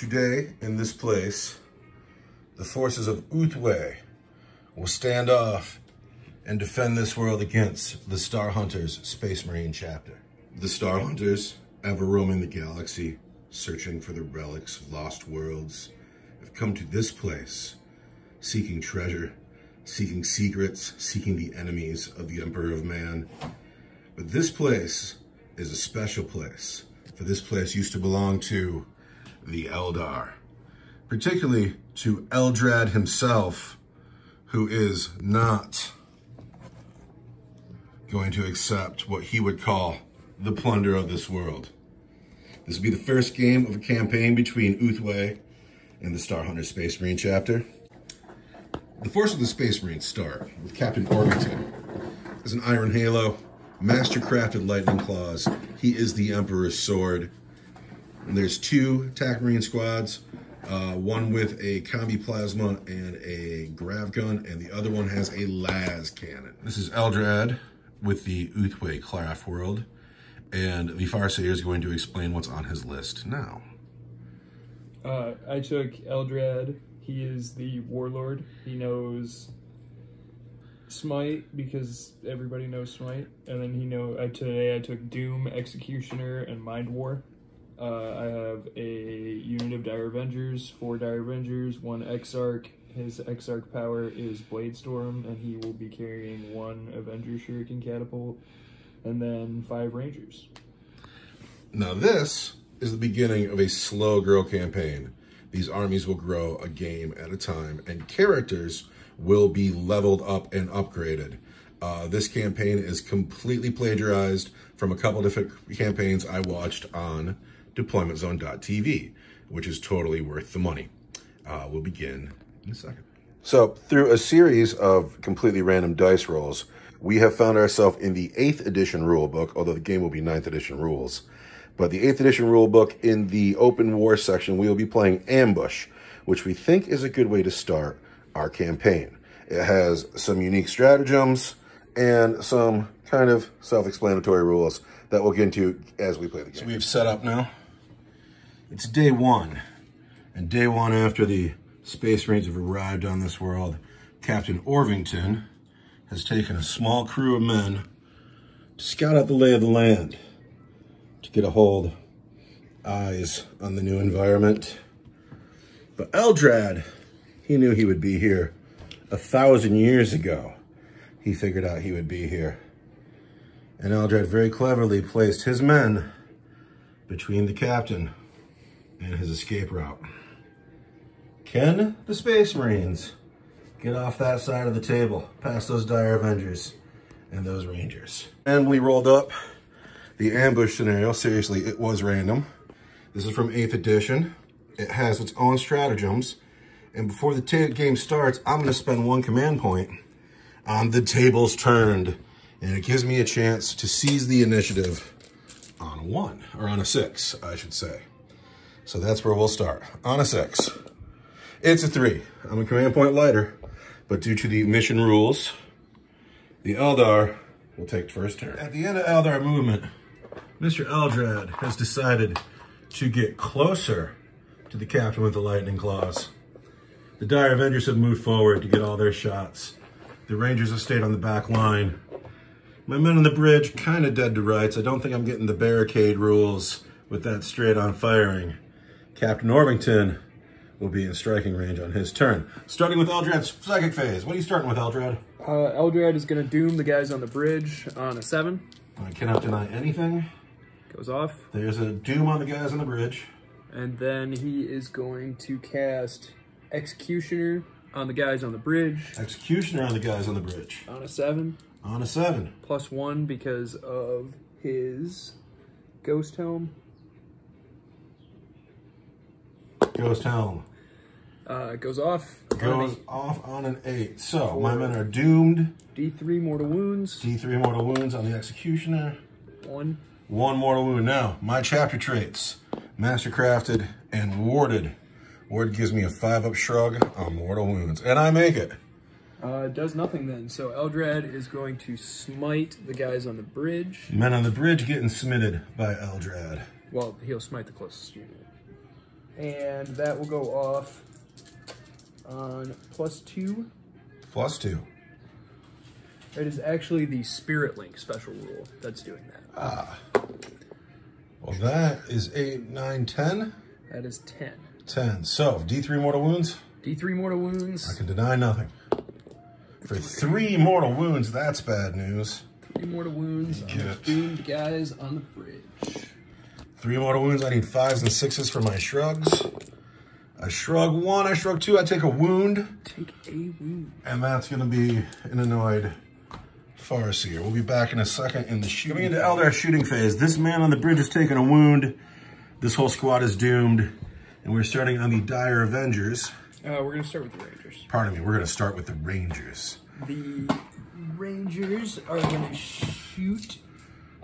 Today, in this place, the forces of Ulthwé will stand off and defend this world against the Star Hunters Space Marine chapter. The Star Hunters, ever roaming the galaxy, searching for the relics of lost worlds, have come to this place, seeking treasure, seeking secrets, seeking the enemies of the Emperor of Man. But this place is a special place, for this place used to belong to the Eldar, particularly to Eldrad himself, who is not going to accept what he would call the plunder of this world. This will be the first game of a campaign between Ulthwé and the Star Hunter Space Marine chapter. The Force of the Space Marines start with Captain Orvington. As an Iron Halo, master-crafted lightning claws. He is the Emperor's sword. And there's two attack marine squads, uh, one with a combi plasma and a grav gun, and the other one has a las cannon. This is Eldrad with the Ulthwé craft world, and the Farseer is going to explain what's on his list now. Uh, I took Eldrad. He is the warlord. He knows Smite because everybody knows Smite, and then he know. I today I took Doom, Executioner, and Mind War. Uh, I have a unit of Dire Avengers, four Dire Avengers, one Exarch. His Exarch power is Blade Storm, and he will be carrying one Avenger Shuriken Catapult, and then five Rangers. Now this is the beginning of a slow grow campaign. These armies will grow a game at a time, and characters will be leveled up and upgraded. Uh, this campaign is completely plagiarized from a couple different campaigns I watched on deploymentzone.tv, which is totally worth the money. Uh, we'll begin in a second. So through a series of completely random dice rolls, we have found ourselves in the 8th edition rulebook, although the game will be 9th edition rules. But the 8th edition rulebook, in the open war section, we will be playing Ambush, which we think is a good way to start our campaign. It has some unique stratagems and some kind of self-explanatory rules that we'll get into as we play the game. So we've set up now. It's day one. And day one after the Space Marines have arrived on this world, Captain Orvington has taken a small crew of men to scout out the lay of the land, to get a hold, eyes on the new environment. But Eldrad, he knew he would be here a thousand years ago. He figured out he would be here. And Eldrad very cleverly placed his men between the captain and his escape route. Can the Space Marines get off that side of the table, past those Dire Avengers and those Rangers? And we rolled up the ambush scenario. Seriously, it was random. This is from 8th edition. It has its own stratagems. And before the game starts, I'm going to spend one command point on the tables turned. And it gives me a chance to seize the initiative on a one, or on a six, I should say. So that's where we'll start. On a six. It's a three. I'm a command point lighter, but due to the mission rules, the Eldar will take first turn. At the end of Eldar movement, Mr. Eldrad has decided to get closer to the captain with the lightning claws. The Dire Avengers have moved forward to get all their shots. The Rangers have stayed on the back line. My men on the bridge, kind of dead to rights. I don't think I'm getting the barricade rules with that straight on firing. Captain Orvington will be in striking range on his turn. Starting with Eldrad's psychic phase. What are you starting with, Eldrad? Uh, Eldrad is going to doom the guys on the bridge on a seven. I cannot deny anything. Goes off. There's a doom on the guys on the bridge. And then he is going to cast Executioner on the guys on the bridge. Executioner on the guys on the bridge. On a seven. On a seven. Plus one because of his Ghost Helm. Ghost Helm. Uh, goes off. Goes off on an eight. So Four. my men are doomed. D3 mortal wounds. D3 mortal wounds on the Executioner. One. One mortal wound. Now, my chapter traits. Mastercrafted and warded. Ward gives me a five up shrug on mortal wounds. And I make it. Uh, does nothing then. So Eldrad is going to smite the guys on the bridge. Men on the bridge getting smitted by Eldrad. Well, he'll smite the closest unit. And that will go off on plus two. Plus two. It is actually the Spirit Link special rule that's doing that. Ah. Well, that is 8, 9, 10. That is 10. 10. So, D3 mortal wounds, D3 mortal wounds. I can deny nothing. For three mortal wounds, that's bad news. three mortal wounds on the Get. doomed guys on the bridge. Three mortal wounds, I need fives and sixes for my shrugs. I shrug one, I shrug two, I take a wound. Take a wound. And that's going to be an annoyed Farseer. We'll be back in a second in the shooting. Coming into Eldar shooting phase. This man on the bridge has taken a wound. This whole squad is doomed. And we're starting on the Dire Avengers. Uh, we're gonna start with the Rangers. Pardon me, we're going to start with the Rangers. The Rangers are gonna shoot.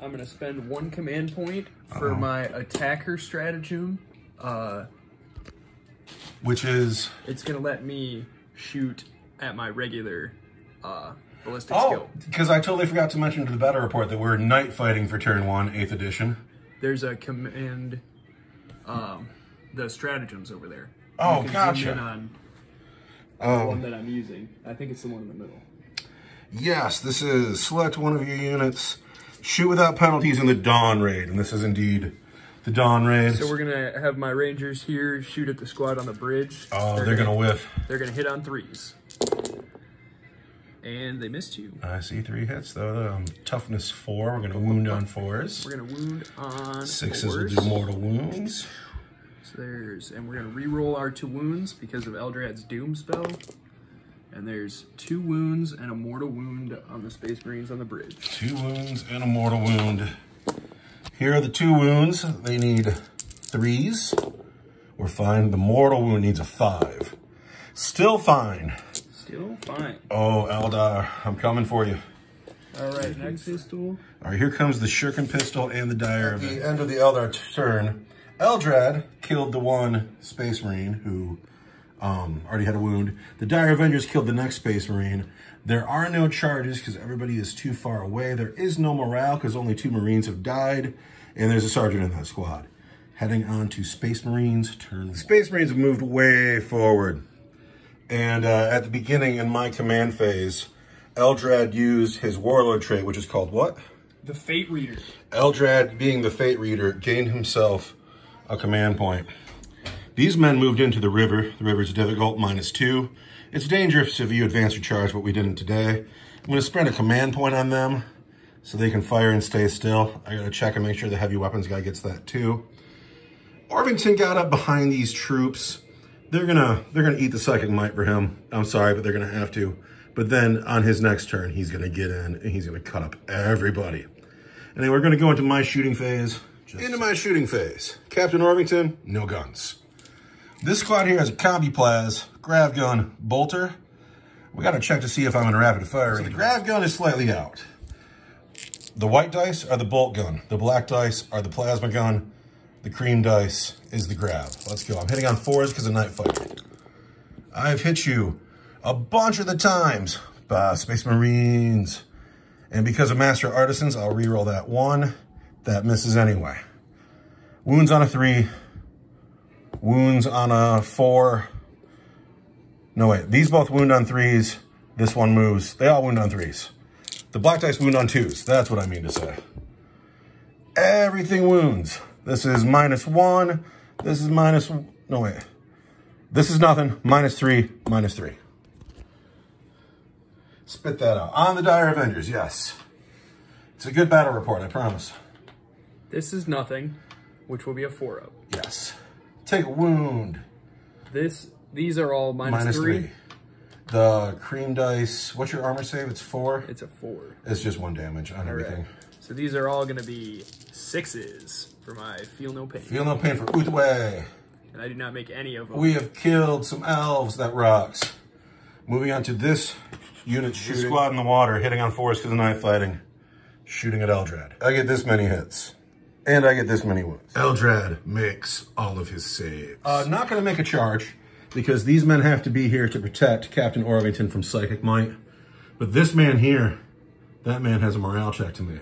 I'm gonna spend one command point for Uh-oh. my attacker stratagem. Uh, Which is... it's gonna let me shoot at my regular uh, ballistic Oh, skill. because I totally forgot to mention to the battle report that we're night fighting for turn one, 8th edition. There's a command, um, the stratagems over there. Oh, gotcha. On the Oh. one that I'm using. I think it's the one in the middle. Yes, this is select one of your units, shoot without penalties in the Dawn Raid. And this is indeed the Dawn Raid. So we're gonna have my Rangers here shoot at the squad on the bridge. Oh, they're, gonna whiff. They're gonna hit on threes. And they missed you. I see three hits though. Um, toughness four. We're gonna wound on fours. We're gonna wound on Sixes will fours. do mortal wounds. So there's, and we're gonna re-roll our two wounds because of Eldrad's Doom spell. And there's two wounds and a mortal wound on the Space Marines on the bridge. Two wounds and a mortal wound. Here are the two wounds. They need threes. We're fine. The mortal wound needs a five. Still fine. Still fine. Oh, Eldar, I'm coming for you. All right, next pistol. All right, here comes the Shuriken Pistol and the Dire. At the end of the Eldar turn, Eldrad killed the one Space Marine who um, already had a wound. The Dire Avengers killed the next Space Marine. There are no charges because everybody is too far away. There is no morale because only two Marines have died. And there's a Sergeant in that squad. Heading on to Space Marines turn. Space Marines have moved way forward. And uh, at the beginning in my command phase, Eldrad used his Warlord trait, which is called what? The Fate Reader. Eldrad, being the Fate Reader, gained himself a command point. These men moved into the river. The river's difficult, minus two. It's dangerous if you advance your charge, but we didn't today. I'm to spend a command point on them so they can fire and stay still. I got to check and make sure the heavy weapons guy gets that too. Orvington got up behind these troops. They're gonna they're gonna eat the psychic might for him. I'm sorry, but they're gonna have to. But then on his next turn, he's gonna get in and he's gonna cut up everybody. And then we're gonna go into my shooting phase. Into my shooting phase. Captain Orvington, no guns. This squad here has a combi plas, grav gun, bolter. We gotta check to see if I'm in rapid fire. So the grav gun is slightly out. The white dice are the bolt gun. The black dice are the plasma gun. The cream dice is the grav. Let's go. I'm hitting on fours because of night fighting. I've hit you a bunch of the times. Uh, Space Marines. And because of Master Artisans, I'll re-roll that one. That misses anyway. Wounds on a three. Wounds on a four. No, wait. These both wound on threes. This one moves. They all wound on threes. The black dice wound on twos. That's what I mean to say. Everything wounds. This is minus one. This is minus, no wait. This is nothing. Minus three, minus three. Spit that out. On the Dire Avengers, yes. It's a good battle report, I promise. This is nothing, which will be a four up. Yes. Take a wound. This, these are all minus Minus three. three. The cream dice, what's your armor save? It's four. It's a four. It's just one damage on All right. everything. So these are all gonna be sixes for my feel no pain. Feel no pain for Ulthwé. and I did not make any of them. We have killed some elves. That rocks. Moving on to this unit shooting. squad in the water, hitting on fours because of night fighting. Shooting at Eldrad. I get this many hits. And I get this many wounds. Eldrad makes all of his saves. Uh, not going to make a charge because these men have to be here to protect Captain Orvington from Psychic Might. But this man here, that man has a morale check to make.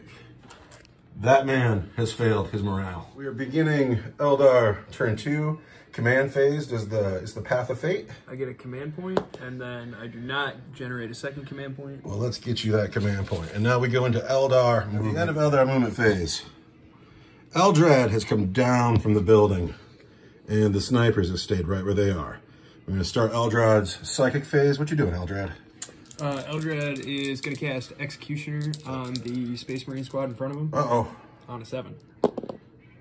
That man has failed his morale. We are beginning Eldar turn two. Command phase is the is the path of fate. I get a command point, and then I do not generate a second command point. Well, let's get you that command point. And now we go into Eldar, at the end of Eldar movement phase. Eldrad has come down from the building, and the snipers have stayed right where they are. We're going to start Eldrad's psychic phase. What you doing, Eldrad? Uh, Eldrad is going to cast Executioner on the Space Marine squad in front of him Uh-oh. on a 7.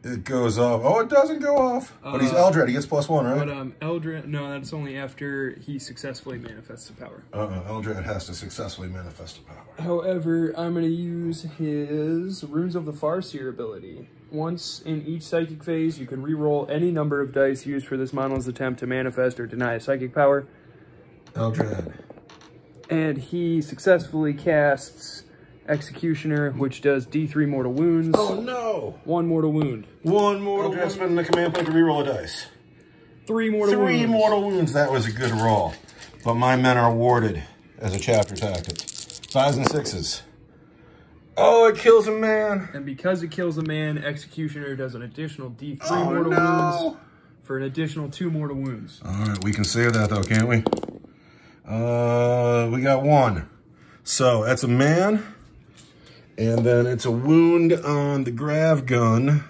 It goes off. Oh, it doesn't go off. but he's Uh, Eldrad. He gets plus one, right? But um, Eldrad, no, that's only after he successfully manifests the power. Uh-uh. Eldrad has to successfully manifest the power. However, I'm going to use his Runes of the Farseer ability. Once in each psychic phase, you can re-roll any number of dice used for this model's attempt to manifest or deny a psychic power. Eldrad. And he successfully casts Executioner, which does D3 mortal wounds. Oh, no. One mortal wound. One mortal Eldrad's spending the command point to reroll a dice. Three mortal Three wounds. mortal wounds. That was a good roll. But my men are warded as a chapter tactic. Fives and sixes. Oh, it kills a man. And because it kills a man, Executioner does an additional D3 Oh, mortal no. wounds for an additional two mortal wounds. All right, we can save that though, can't we? Uh, we got one. So that's a man. And then it's a wound on the grav gun.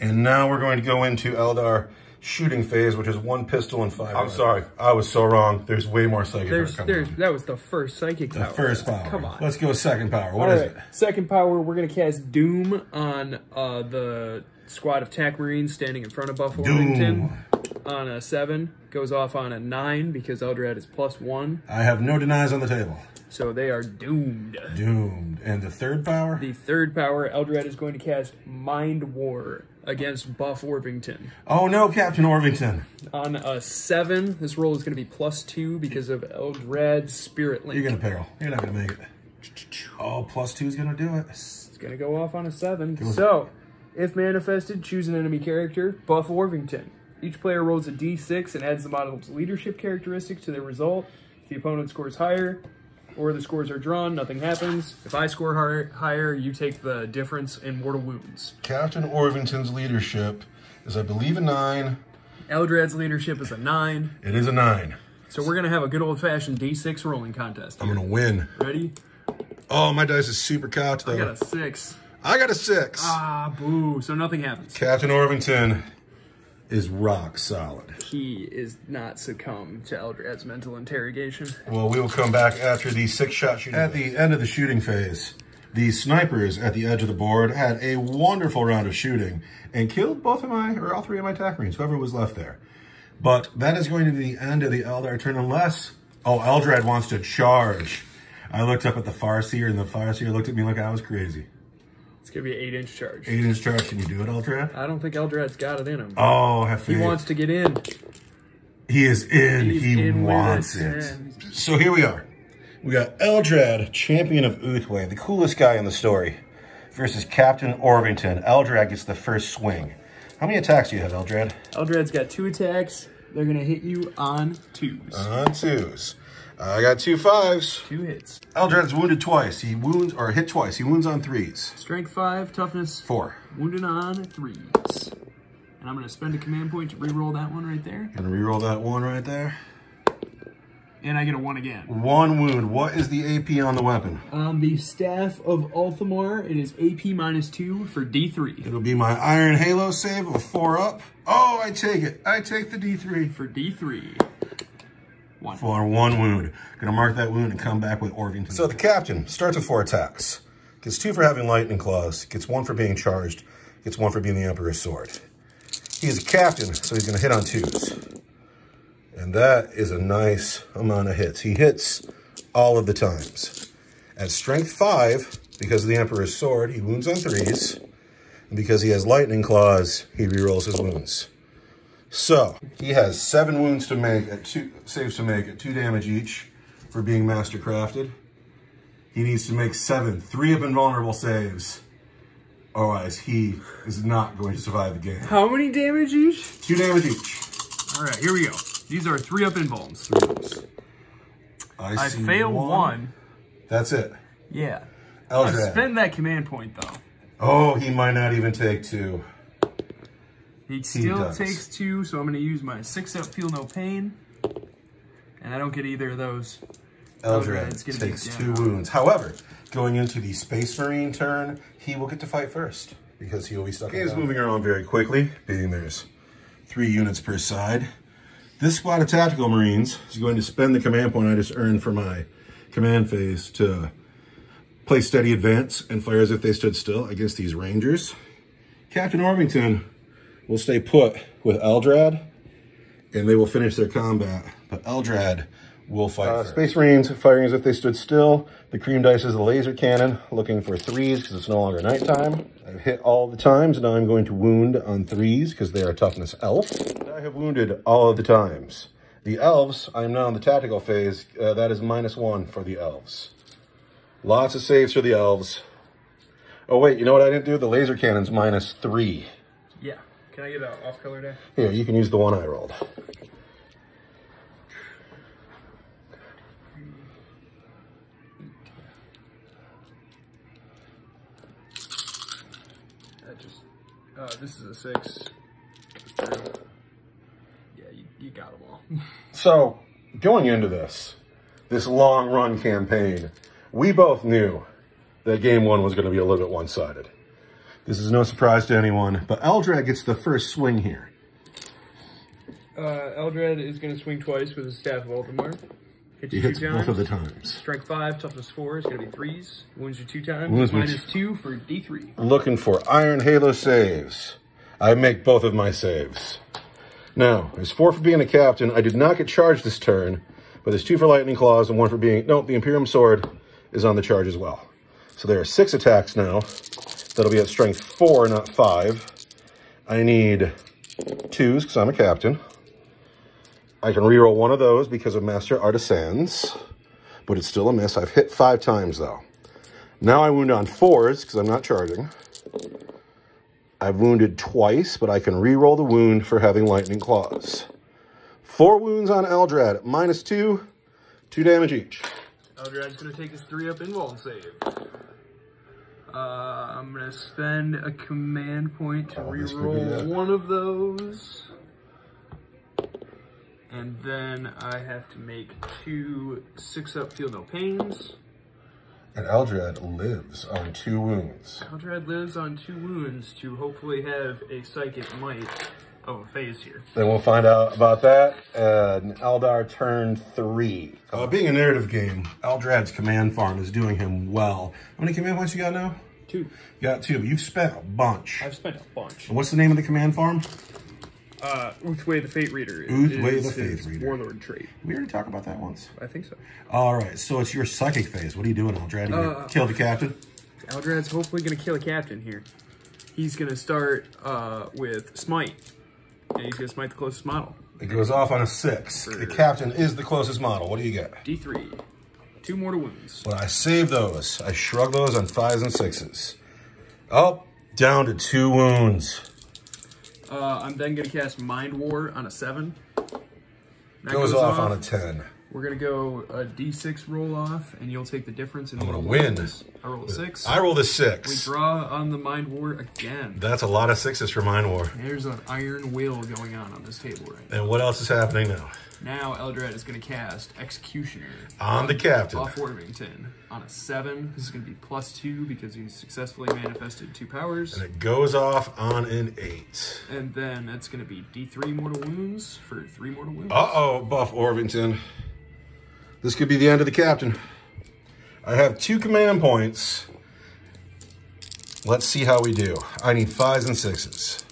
And now we're going to go into Eldar shooting phase, which is one pistol and five. I'm sorry, I was so wrong. There's way more psychic There's, power coming there's, that was the first psychic The power. first power. Come on. Let's go second power. What All is right, it? Second power, we're going to cast Doom on uh, the squad of TAC Marines standing in front of Buffalo Doom. Wington on a 7. Goes off on a 9 because Eldrad is plus 1. I have no denies on the table. So they are doomed. Doomed. And the third power? The third power, Eldrad is going to cast Mind War against Buff Orvington. Oh no, Captain Orvington. On a 7, this roll is going to be plus 2 because of Eldrad's Spirit Link. You're gonna peril. You're not gonna make it. Oh, two is gonna do it. It's gonna go off on a seven. So, if manifested, choose an enemy character. Buff Orvington. Each player rolls a d6 and adds the model's leadership characteristic to their result. If the opponent scores higher, or the scores are drawn, nothing happens. If I score higher, higher you take the difference in mortal wounds. Captain Orvington's leadership is, I believe, a nine. Eldrad's leadership is a nine. It is a nine. So we're gonna have a good old-fashioned d6 rolling contest. I'm gonna win. Ready? Oh, my dice is super cocked though. I got a six. I got a six. Ah, boo. So nothing happens. Captain Orvington is rock solid. He is not succumb to Eldrad's mental interrogation. Well, we will come back after the six-shot shooting. At the end of the shooting phase, the snipers at the edge of the board had a wonderful round of shooting and killed both of my, or all three of my attack marines, whoever was left there. But that is going to be the end of the Eldar turn unless, oh, Eldrad wants to charge. I looked up at the Farseer and the Farseer looked at me like I was crazy. It's gonna be an eight inch charge. Eight inch charge, can you do it, Eldrad? I don't think Eldrad's got it in him. Oh, have he wants to get in. He is in. He's he in wants it, it. So here we are. We got Eldrad, champion of Ulthwé, the coolest guy in the story, versus Captain Orvington. Eldrad gets the first swing. How many attacks do you have, Eldrad? Eldrad's got two attacks. They're gonna hit you on twos. On twos. I got two fives. Two hits. Eldrad's wounded twice. He wounds, or hit twice. He wounds on threes. Strength five, toughness Four. wounded on threes. And I'm gonna spend a command point to re-roll that one right there. Gonna reroll that one right there. And I get a one again. One wound. What is the AP on the weapon? On the staff of Ulthamar, it is AP minus two for D3. It'll be my Iron Halo save of four up. Oh, I take it. I take the D3. For D3. One. for one wound. Gonna mark that wound and come back with Orvington. So the captain starts with four attacks. Gets two for having lightning claws, gets one for being charged, gets one for being the Emperor's sword. He is a captain, so he's gonna hit on twos. And that is a nice amount of hits. He hits all of the times. At strength five, because of the Emperor's sword, he wounds on threes. And because he has lightning claws, he rerolls his wounds. So he has seven wounds to make at two saves to make at two damage each for being master crafted. He needs to make seven, three of invulnerable saves. Otherwise, he is not going to survive the game. How many damage each? Two damage each. All right, here we go. These are three up invulns. I, I see fail one. That's it. Yeah. I'll Eldrad. spend that command point though. Oh, he might not even take two. He still does. takes two, so I'm going to use my six up, feel no pain, and I don't get either of those. Eldrad Eldrad's gonna takes down. two wounds. However, going into the Space Marine turn, he will get to fight first because he will be stuck. He's moving around very quickly, being there's three units per side. This squad of Tactical Marines is going to spend the command point I just earned for my command phase to play steady advance and fire as if they stood still against these Rangers. Captain Orvington will stay put with Eldrad and they will finish their combat. But Eldrad will fight. Uh, Space Marines firing as if they stood still. The cream dice is the laser cannon, looking for threes because it's no longer nighttime. I've hit all the times. and I'm going to wound on threes because they are toughness elf. I have wounded all of the times. The elves, I'm now in the tactical phase. Uh, that is minus one for the elves. Lots of saves for the elves. Oh wait, you know what I didn't do? The laser cannon's minus three. Yeah. Can I get an off color day? Here, you can use the one I rolled. That just. Uh, this is a six. Yeah, you, you got them all. So, going into this, this long run campaign, we both knew that game one was going to be a little bit one-sided. This is no surprise to anyone, but Eldrad gets the first swing here. Uh, Eldrad is going to swing twice with his Staff of Ulthamar. Hits He you hits two both of the times. Strike 5, toughness 4 is going to be 3s. Wounds you two times. Wounds me minus 2 for D3. Looking for Iron Halo saves. I make both of my saves. Now, there's four for being a captain. I did not get charged this turn, but there's two for Lightning Claws and one for being... No, the Imperium Sword is on the charge as well. So there are six attacks now. That'll be at strength four, not five. I need twos because I'm a captain. I can reroll one of those because of Master Artisans, but it's still a miss. I've hit five times though. Now I wound on fours because I'm not charging. I've wounded twice, but I can re-roll the wound for having lightning claws. Four wounds on Eldrad, minus two, two damage each. Eldrad's going to take his 3 up invuln save. Uh, I'm going to spend a command point to Oh, reroll one of those. And then I have to make two 6 up feel no pains. And Eldrad lives on two wounds. Eldrad lives on two wounds to hopefully have a psychic might of a phase here. Then we'll find out about that in Eldar turn three. Uh, being a narrative game, Eldrad's command farm is doing him well. How many command points you got now? Two. You got two, but you've spent a bunch. I've spent a bunch. And what's the name of the command farm? Uh, Ulthwé the Fate Reader. Ulthwé is the Fate his Reader. Warlord trait. We already talked about that once. I think so. All right, so it's your psychic phase. What are you doing, Eldrad? You Uh, kill the captain? Eldrad's hopefully going to kill a captain here. He's going to start uh, with Smite. And he's going to smite the closest model. It goes off on a six. The captain is the closest model. What do you get? D3. Two mortal wounds. Well, I save those. I shrug those on fives and sixes. Up, down to two wounds. Uh, I'm then going to cast Mind War on a 7. That Goes, off, on a 10. We're going to go a D6 roll off, and you'll take the difference in I'm mortal gonna win. I roll a 6. I rolled a 6. we draw on the Mind War again. That's a lot of sixes for Mind War. There's an iron will going on on this table right now. And what else is happening now? Now Eldrad is going to cast Executioner On the captain. off Worthington on a 7. This is going to be plus 2 because he successfully manifested two powers. And it goes off on an eight. And then that's going to be D3 mortal wounds for 3 mortal wounds. Uh-oh, Buff Orvington. This could be the end of the captain. I have two command points. Let's see how we do. I need fives and sixes.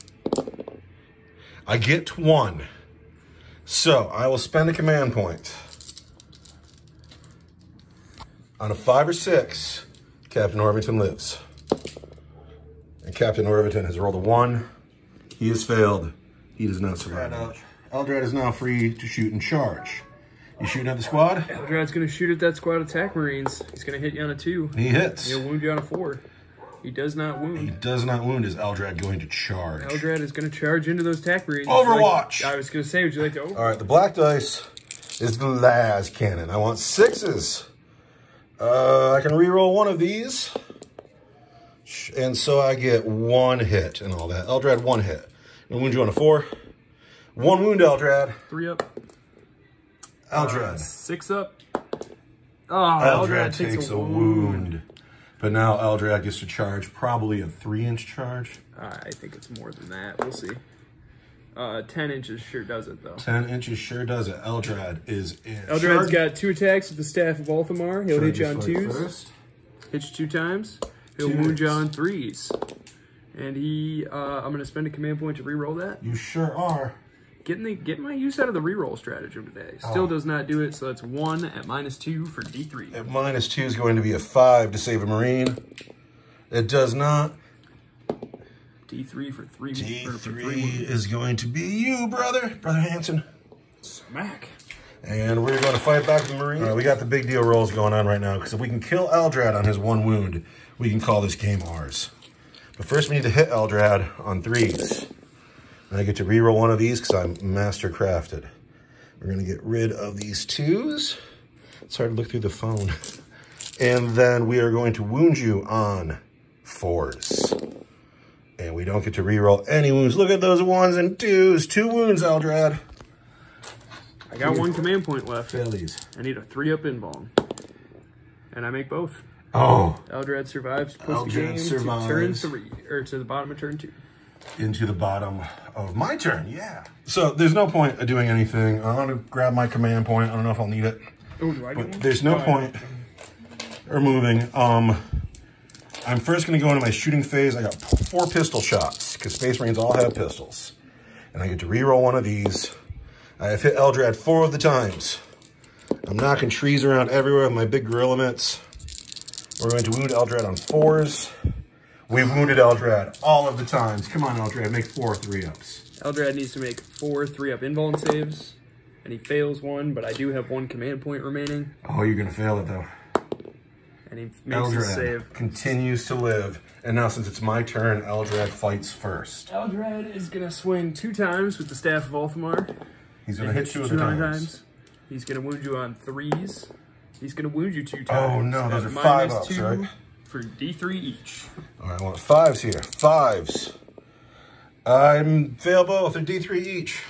I get one. So I will spend a command point. On a five or six, Captain Orvington lives. And Captain Orvington has rolled a one. He has failed. He does not survive. Eldrad uh, is now free to shoot and charge. You shooting at the squad? Eldrad's going to shoot at that squad attack marines. He's going to hit you on a 2. He hits. He'll wound you on a 4. He does not wound. He does not wound. Is Eldrad going to charge? Eldrad is going to charge into those attack. Would like- Overwatch! I was going to say, would you like to? All right, the black dice is the Laz cannon. I want sixes. Uh, I can re-roll one of these. And so I get one hit and all that. Eldrad, one hit. And wound you on a four. One wound, Eldrad. Three up. Eldrad. Six up. Oh, Eldrad, takes, a wound. But now Eldrad gets to charge probably a three inch charge. I think it's more than that. We'll see. Uh, 10 inches sure does it, though. 10 inches sure does it. Eldrad is in. Eldrad's charge. got two attacks with the Staff of Ulthamar. He'll hit you on twos. first. Hit you two times. He'll Two wound you on threes. And he, uh, I'm going to spend a command point to reroll that. You sure are. Getting the getting my use out of the reroll stratagem today. Still Oh. does not do it, so that's one at minus two for D3. At minus two is going to be a five to save a Marine. It does not. D3 for three. or for three D3 is going to be you, brother. Brother Hanson. Smack. And we're going to fight back the Marine. All right, we got the big deal rolls going on right now because if we can kill Eldrad on his one wound, we can call this game ours. But first we need to hit Eldrad on threes. And I get to reroll one of these because I'm master crafted. We're going to get rid of these twos. It's hard to look through the phone. And then we are going to wound you on fours. And we don't get to reroll any wounds. Look at those ones and twos. Two wounds, Eldrad. I got one command point left. Phillies. I need a three up invuln. And I make both. Oh, Eldrad survives Eldrad the game survives. to turn three, or to the bottom of turn two. Into the bottom of my turn, yeah. So there's no point of doing anything. I'm gonna grab my command point. I don't know if I'll need it. Oh, do I But there's no I- point or moving. Um, I'm first gonna go into my shooting phase. I got four pistol shots because Space Marines all have pistols. And I get to reroll one of these. I have hit Eldrad four of the times. I'm knocking trees around everywhere with my big gorilla mitts. We're going to wound Eldrad on fours. We've wounded Eldrad all of the times. Come on, Eldrad, make four three-ups. Eldrad needs to make four three up invuln saves. And he fails one, but I do have one command point remaining. Oh, you're gonna fail it though. And he makes his Eldrad save. continues to live. And now since it's my turn, Eldrad fights first. Eldrad is going to swing two times with the Staff of Ulthamar. He's gonna hit two of two the times. He's going to wound you on threes. He's going to wound you two oh, times. Oh, no, those at are five ups, two right? For D3 each. All right, I want fives here. Fives. I'm fail both. They're D3 each.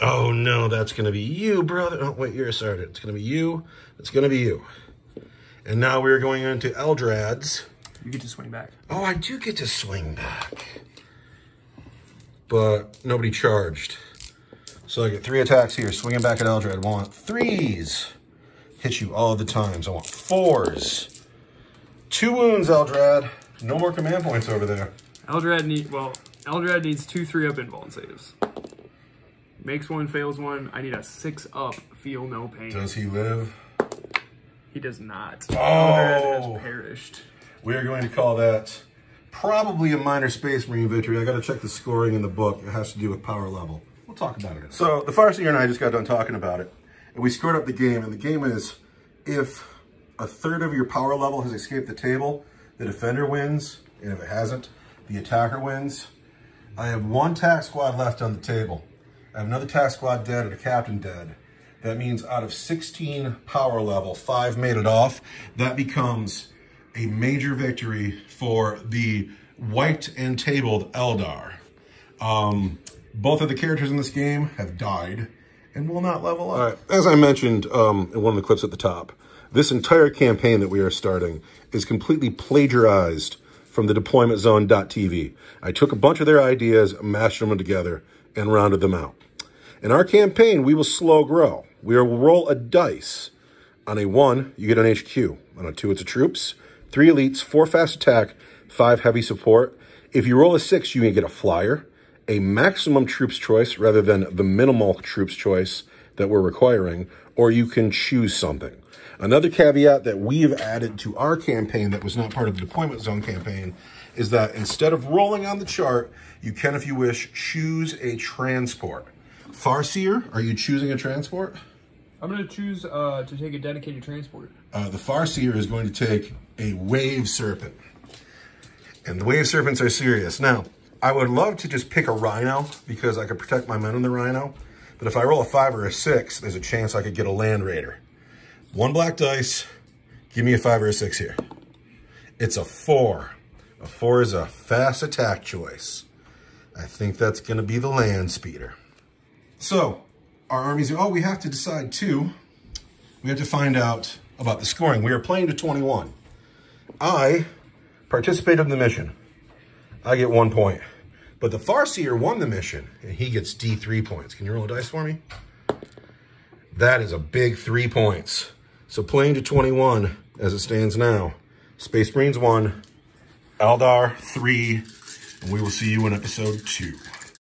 Oh no, that's gonna be you, brother. Oh wait, you're a sergeant. It's gonna be you. It's gonna be you. And now we're going into Eldrad's. You get to swing back. Oh, I do get to swing back. But nobody charged. So I get three attacks here. Swinging back at Eldrad. I want threes. Hit you all the times. I want fours. Two wounds, Eldrad. No more command points over there. Eldrad need well, Eldrad needs two three up invuln saves. Makes one, fails one. I need a six up, feel no pain. Does he live? he does not. Oh. Eldrad has perished. We are going to call that probably a minor Space Marine victory. I got to check the scoring in the book. It has to do with power level. We'll talk about it. So the Farseer and I just got done talking about it, and we scored up the game. And the game is if a third of your power level has escaped the table, the defender wins, and if it hasn't, the attacker wins. I have one tack squad left on the table. I have another tack squad dead and a captain dead. That means out of 16 power level, five made it off. That becomes a major victory for the wiped and tabled Eldar. Um, both of the characters in this game have died and will not level up. As I mentioned um, in one of the clips at the top, this entire campaign that we are starting is completely plagiarized from the deploymentzone.tv. I took a bunch of their ideas, mashed them together, and rounded them out. In our campaign, we will slow grow. We will roll a dice. On a one, you get an HQ. On a two, it's a troops. Three elites, four fast attack, five heavy support. If you roll a six, you can get a flyer, a maximum troops choice rather than the minimal troops choice that we're requiring, or you can choose something. Another caveat that we've added to our campaign that was not part of the deployment zone campaign is that instead of rolling on the chart, you can, if you wish, choose a transport. Farseer, are you choosing a transport? I'm gonna choose uh, to take a dedicated transport. Uh, the Farseer is going to take a Wave Serpent. And the Wave Serpents are serious. Now, I would love to just pick a Rhino because I could protect my men in the Rhino. But if I roll a five or a six, there's a chance I could get a Land Raider. One black dice, give me a five or a six here. It's a four. A four is a fast attack choice. I think that's going to be the land speeder. So, our armies, oh, we have to decide too. We have to find out about the scoring. We are playing to 21. I participated in the mission. I get one point. But the Farseer won the mission, and he gets D3 points. Can you roll a dice for me? That is a big three points. So playing to 21, as it stands now, Space Marines 1, Eldar 3, and we will see you in episode 2.